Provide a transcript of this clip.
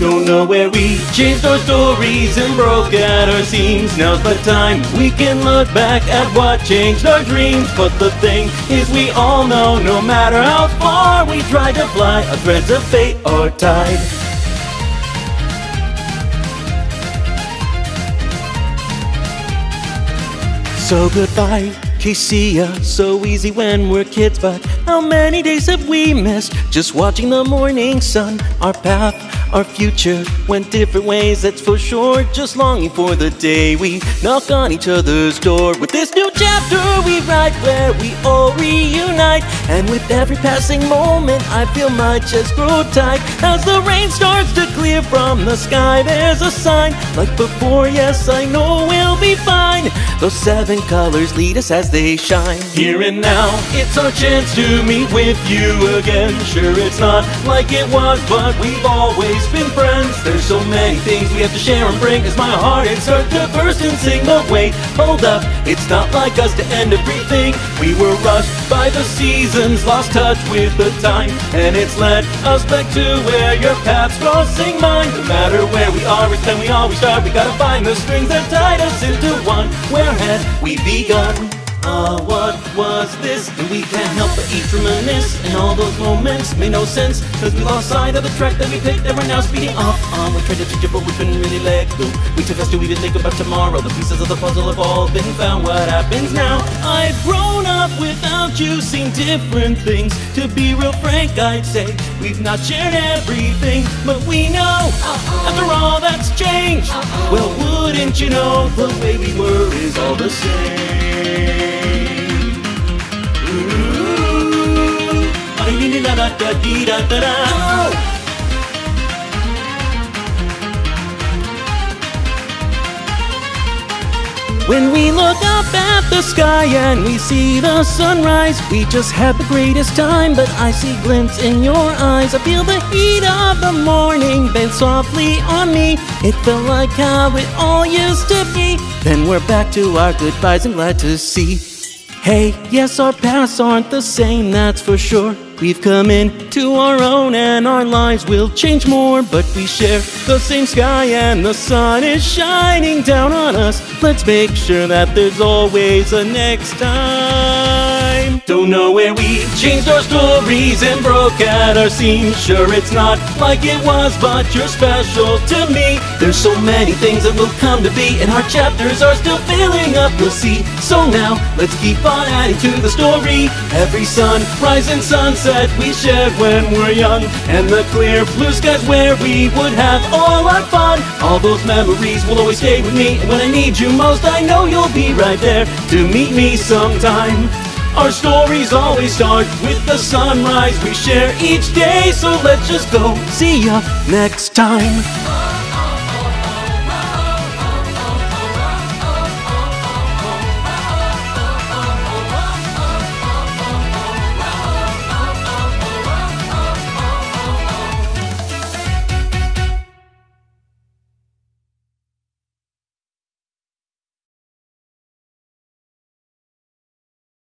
know where we changed our stories and broke at our seams. Now's the time we can look back at what changed our dreams. But the thing is, we all know no matter how far we try to fly, our threads of fate are tied. So goodbye, Casey. Uh, so easy when we're kids, but how many days have we missed just watching the morning sun? Our path, our future went different ways, that's for sure. Just longing for the day we knock on each other's door. With this new chapter, we write where we all reunite. And with every passing moment, I feel my chest grow tight. As the rain starts to clear from the sky, there's a sign. Like before, yes, I know we'll be fine. Those seven colors lead us as they shine. Here and now, it's our chance to meet with you again. Sure, it's not like it was, but we've always been friends. There's so many things we have to share and bring as my heart it starts to burst and sing. But wait, hold up, it's not like us to end everything. We were rushed by the seasons, lost touch with the time, and it's led us back to where your paths crossing mine. No matter where we are, it's time we always start. We gotta find the strings that tied us into one. Where had we begun? Ah, what was this? And we can't help but each reminisce And all those moments made no sense Cause we lost sight of the track that we picked And we're now speeding off on. We tried to teach it but we couldn't really let go. We too fast to even think about tomorrow. The pieces of the puzzle have all been found. What happens now? I've grown up without you. Seen different things. To be real frank I'd say We've not shared everything. But we know After all that's changed. Well wouldn't you know The way we were is all the same when we look up at the sky and we see the sunrise, we just had the greatest time. But I see glints in your eyes. I feel the heat of the morning bend softly on me. It felt like how it all used to be. Then we're back to our goodbyes and glad to see. Hey, yes, our paths aren't the same, that's for sure. We've come into our own and our lives will change more, but we share the same sky and the sun is shining down on us. Let's make sure that there's always a next time. Don't know where we changed our stories and broke at our seams. Sure, it's not like it was, but you're special to me. There's so many things that will come to be, and our chapters are still filling up, we'll see. So now, let's keep on adding to the story. Every sunrise and sunset we shared when we're young, and the clear blue skies where we would have all our fun. All those memories will always stay with me, and when I need you most, I know you'll be right there to meet me sometime. Our stories always start with the sunrise we share each day, so let's just go. See ya next time.